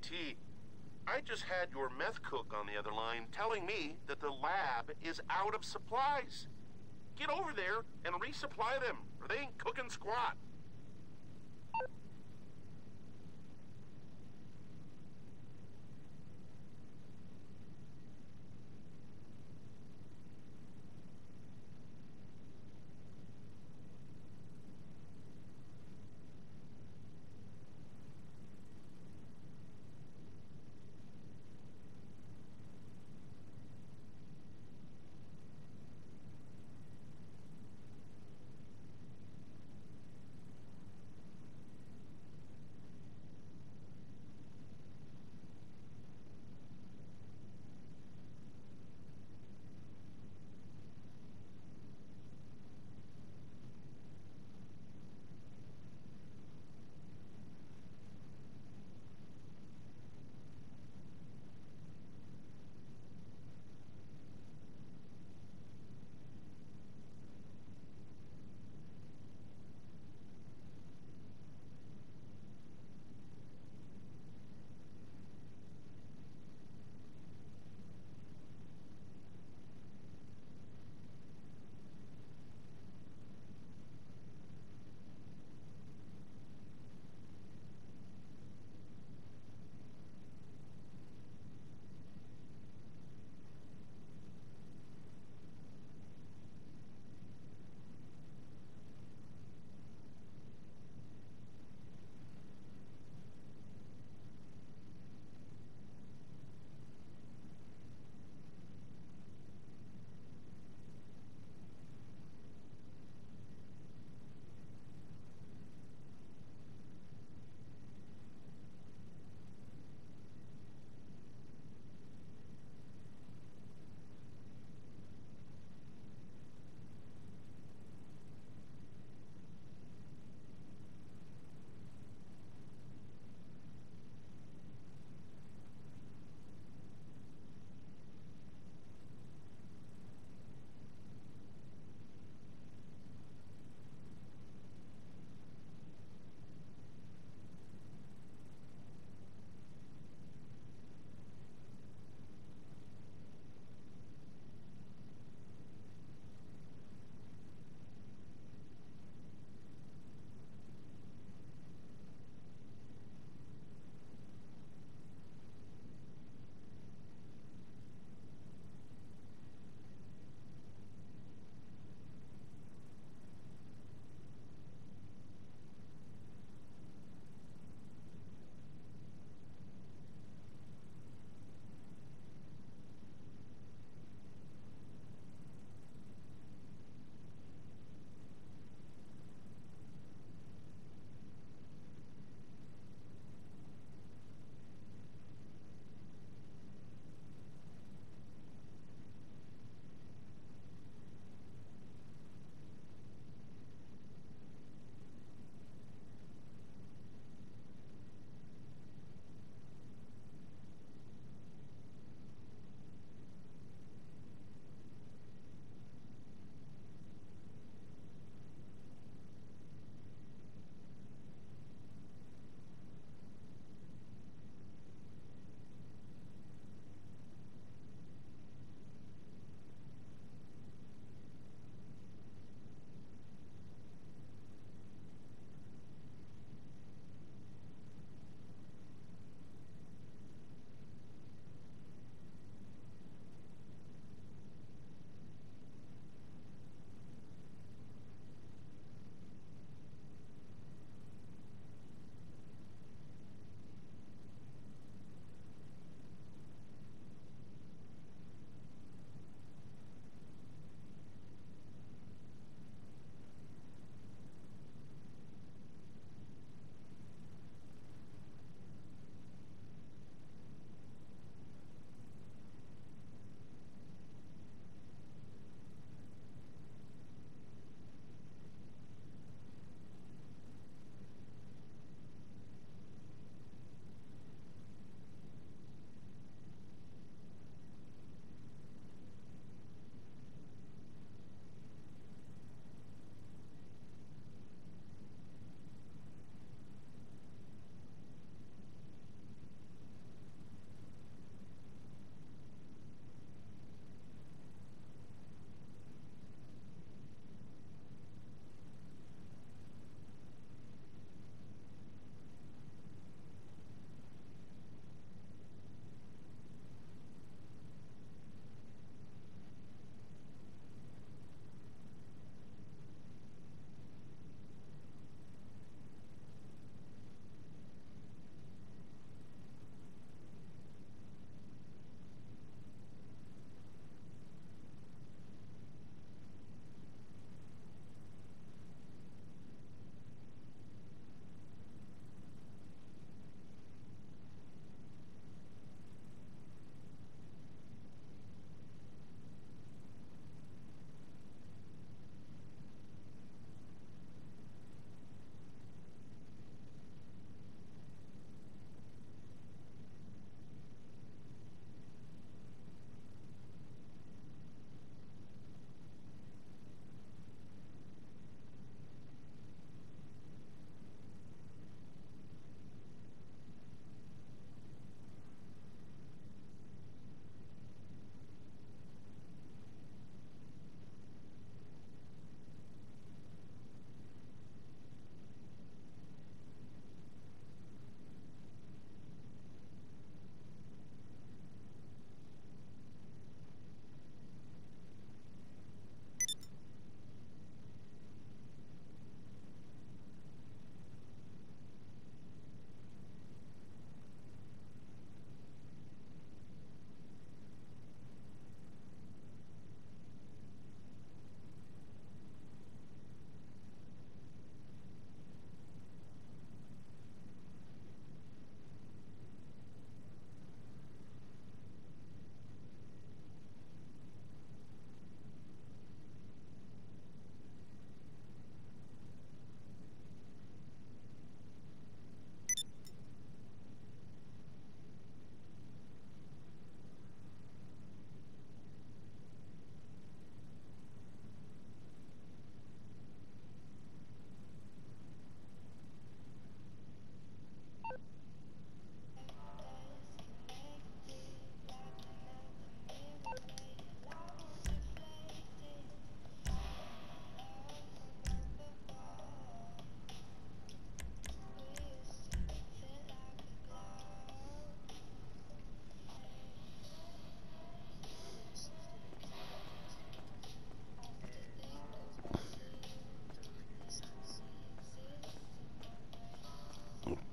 LJT. I just had your meth cook on the other line telling me that the lab is out of supplies. Get over there and resupply them, or they ain't cooking squat.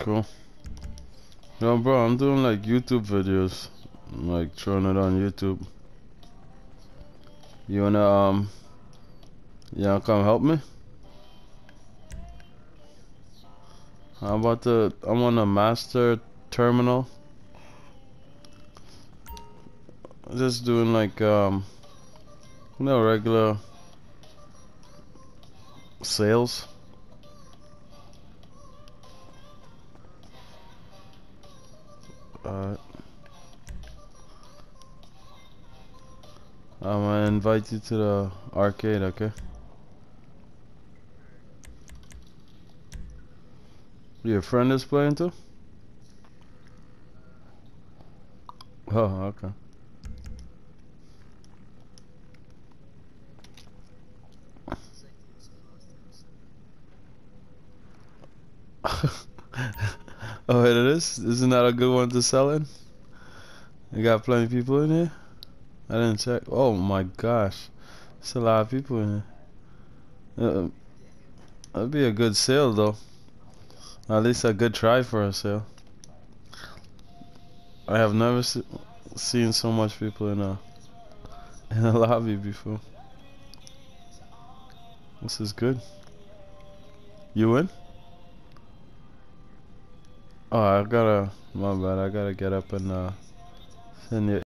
Cool. Yo, bro, I'm doing like YouTube videos. I'm, like throwing it on YouTube. You wanna um, you wanna come help me? How about the? I'm on the master terminal. Just doing like um, you know, regular sales. Alright. I'm gonna invite you to the arcade, okay? Your friend is playing too? Oh, okay. oh, it is? Isn't that a good one to sell in? You got plenty of people in here? I didn't check. Oh my gosh. There's a lot of people in here. Uh, that'd be a good sale though. At least a good try for a sale. I have never se seen so much people in a in a lobby before. This is good. You in? Oh, I gotta. My bad. I gotta get up and uh, send you.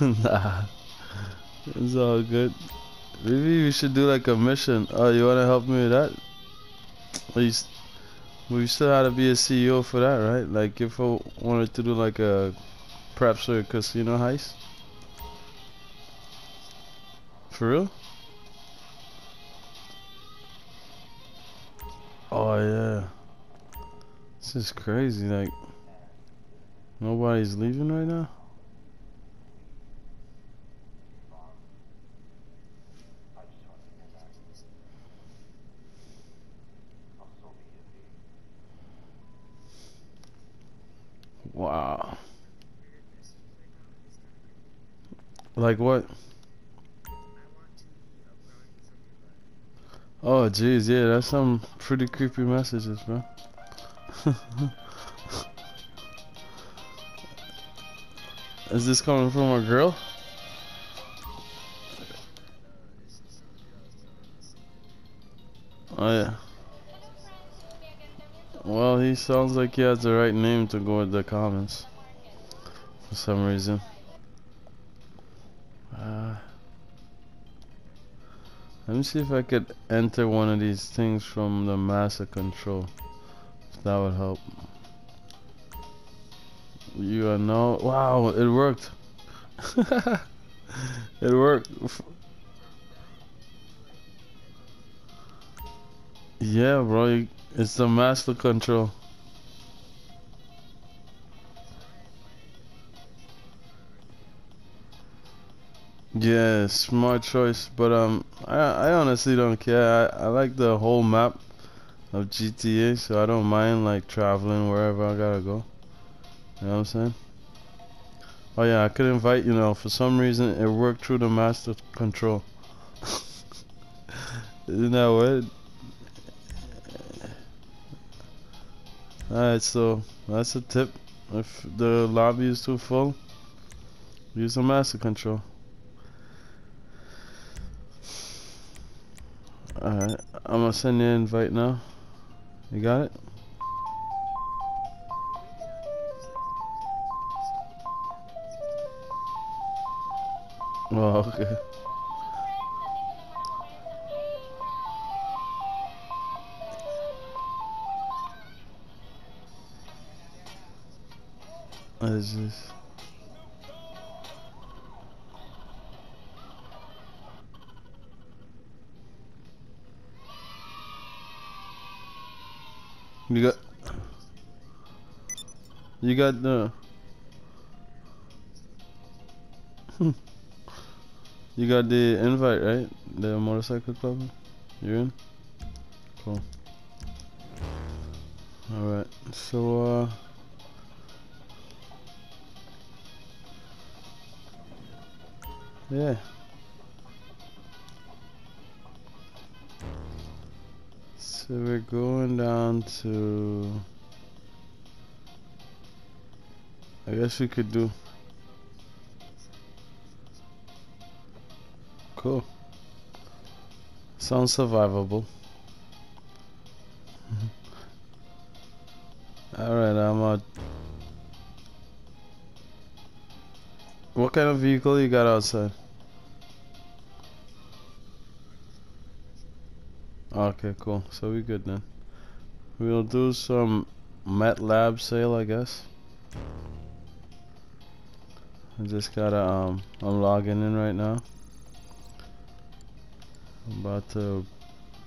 Nah, it's all good. Maybe we should do like a mission. Oh, you wanna help me with that? We we still have to be a CEO for that, right? Like if I wanted to do like a perhaps a casino heist. For real? Oh yeah. This is crazy. Like nobody's leaving right now. Wow. Like what? Oh jeez, yeah, that's some pretty creepy messages, bro. Is this coming from a girl? Oh yeah. Well, he sounds like he has the right name to go with the comments. For some reason. Uh, let me see if I could enter one of these things from the master control. If that would help. You are no. Wow, it worked. it worked. Yeah, bro. It's the master control. Yeah, smart choice. But um, I I honestly don't care. I I like the whole map of GTA, so I don't mind like traveling wherever I gotta go. You know what I'm saying? Oh yeah, I could invite you know. For some reason, it worked through the master control. Isn't that weird? Alright, so that's a tip. If the lobby is too full, use the master control. Alright, I'm gonna send you an invite now. You got it? Oh, okay. Is this? You got You got the You got the invite, right? The motorcycle club? You're in? Cool. Alright, so uh Yeah. So we're going down to... I guess we could do... Cool. Sounds survivable. Alright, I'm uh What kind of vehicle you got outside? Okay, cool. So we good then. We'll do some meth lab sale, I guess. I just gotta, um, I'm logging in right now. I'm about to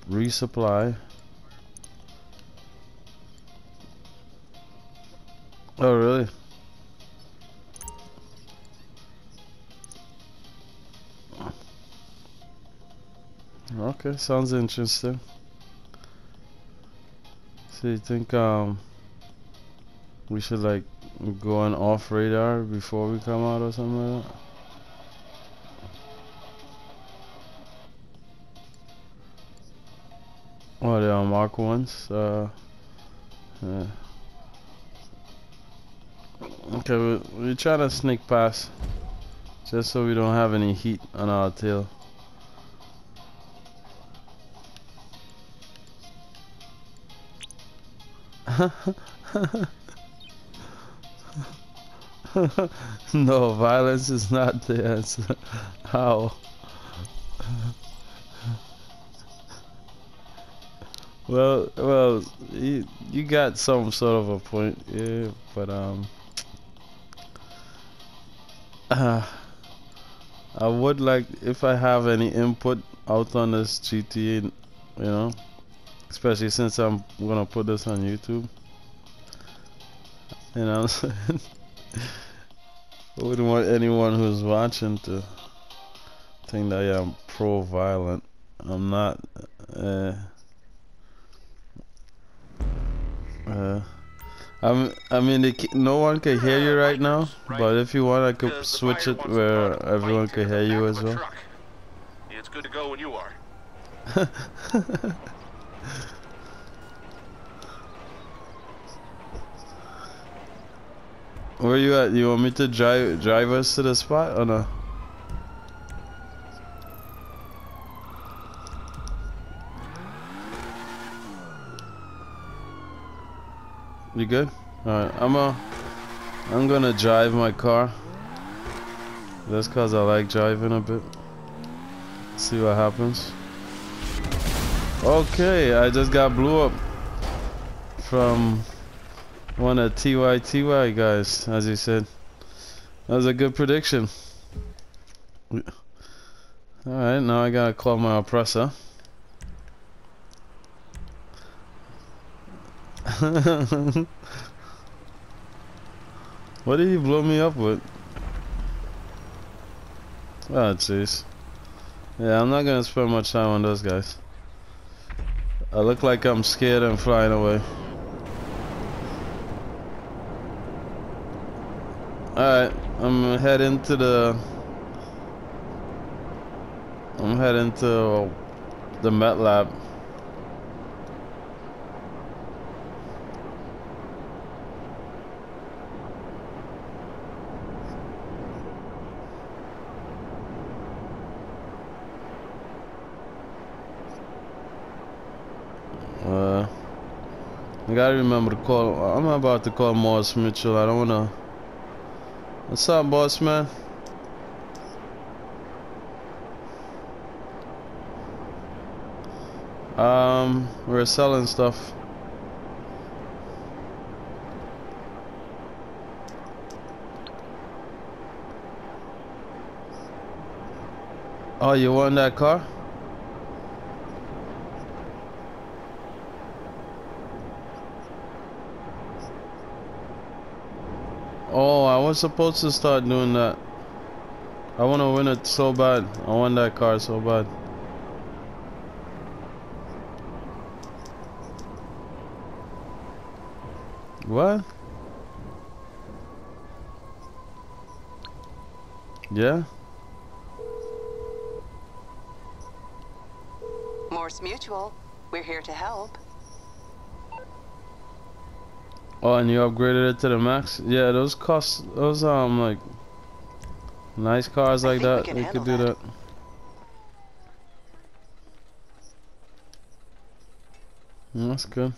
resupply. Oh, really? Okay, sounds interesting. So you think um we should like go on off radar before we come out or something like that? Oh, they are Mark ones. Uh, yeah. Okay, we we try to sneak past, just so we don't have any heat on our tail. no, violence is not the answer. How? well, well, you, you got some sort of a point, yeah, but um, uh, I would like if I have any input out on this GTA, you know. Especially since I'm gonna put this on YouTube. You know I wouldn't want anyone who's watching to think that yeah, I'm pro-violent. I'm not. Uh, uh, I'm, I mean, no one can hear you right now, but if you want, I could switch it where everyone can hear you as well. It's good to go when you are. Where you at? You want me to drive drive us to the spot or no? You good? Alright, I'm a, I'm gonna drive my car. That's cause I like driving a bit. See what happens. Okay, I just got blew up from one of TYTY guys, as you said. That was a good prediction. Alright, now I gotta call my oppressor. what did he blow me up with? Oh, jeez. Yeah, I'm not gonna spend much time on those guys. I look like I'm scared and flying away. Alright, I'm heading to the... I'm heading to the Meth Lab. Uh, I gotta remember to call. I'm about to call Mors Mutual. I don't wanna. What's up, boss man? Um, we're selling stuff. Oh, you want that car? Oh, I was supposed to start doing that. I want to win it so bad. I want that car so bad. What? Yeah? Mors Mutual, we're here to help. Oh, and you upgraded it to the max? Yeah, those cost those um like nice cars like that, they could do that. that. Mm, That's good.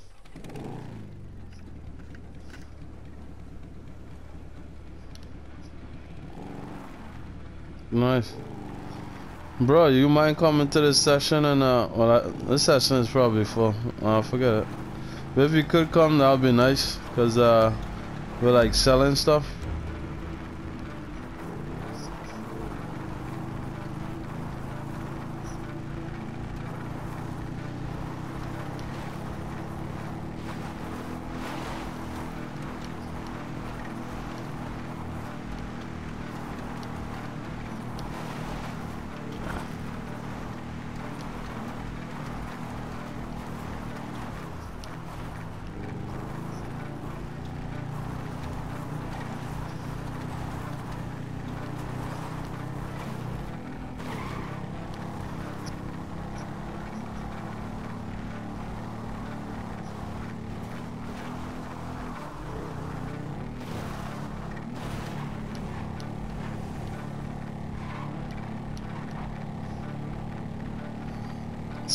Nice. Bro, you mind coming to this session and uh well I, this session is probably full. Uh forget it. But if you could come that would be nice cuz uh we're like selling stuff.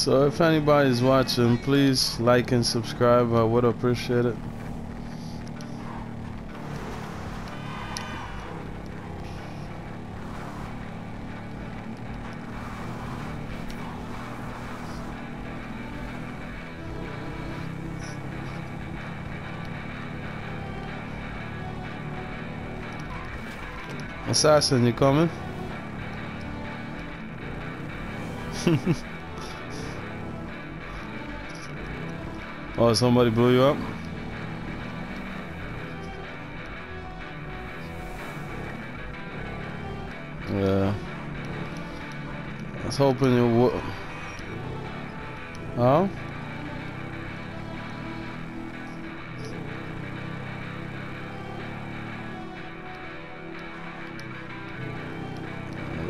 So if anybody's watching, please like and subscribe. I would appreciate it. Assassin, you coming? oh, somebody blew you up? Yeah. I was hoping you would. Huh?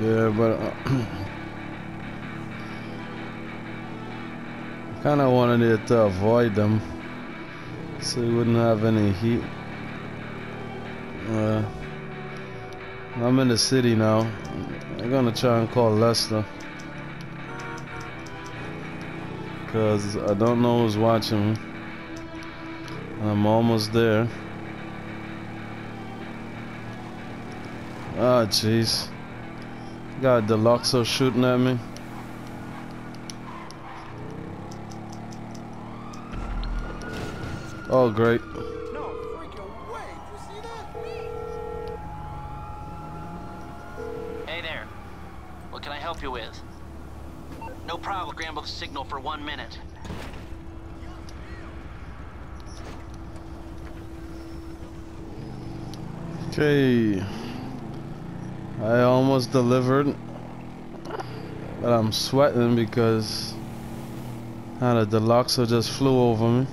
Yeah, but uh, kind of wanted it to avoid them so you wouldn't have any heat. Uh, I'm in the city now. I'm gonna try and call Lester. Because I don't know who's watching me. I'm almost there. Ah, jeez. Got Deluxo shooting at me. Oh, great. No freaking way! Did you see that? Hey there. What can I help you with? No problem. Scramble the signal for one minute. Okay. I almost delivered. But I'm sweating because how the Deluxo just flew over me.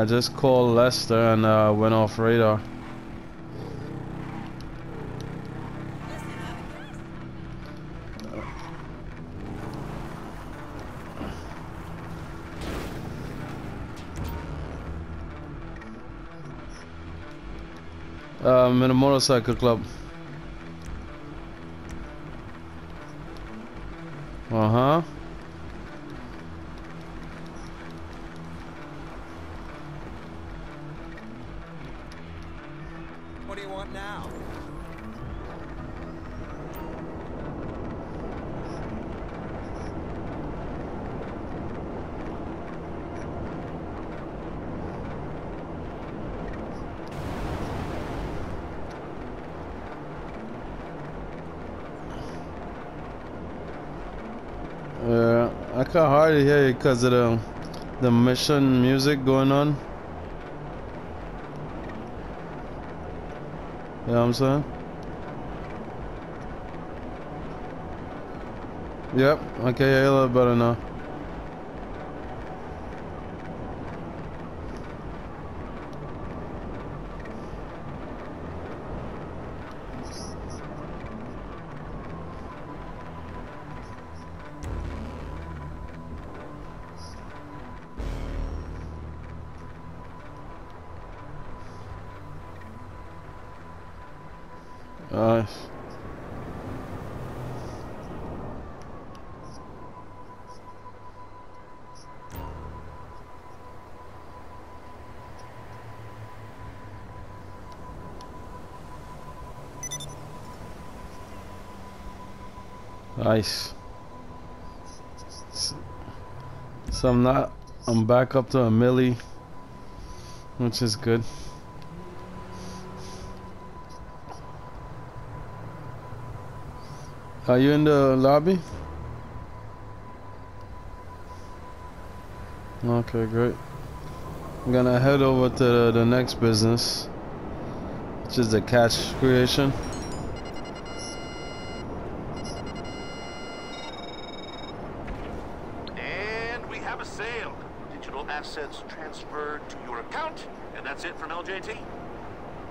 I just called Lester and uh, went off radar. Um, in a motorcycle club. Uh because of the the mission music going on. You know what I'm saying? Yep, okay, hear a little better now. Nice. So I'm not, I'm back up to a milli, which is good. Are you in the lobby? Okay, great. I'm gonna head over to the, next business, which is the catch creation. And we have a sale. Digital assets transferred to your account, and that's it from LJT.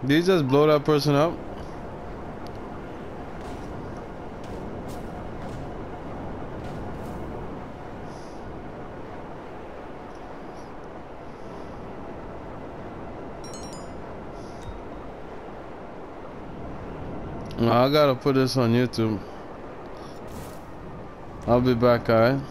Did you just blow that person up? I gotta put this on YouTube. I'll be back, alright?